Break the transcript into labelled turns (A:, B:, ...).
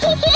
A: Hehehehe!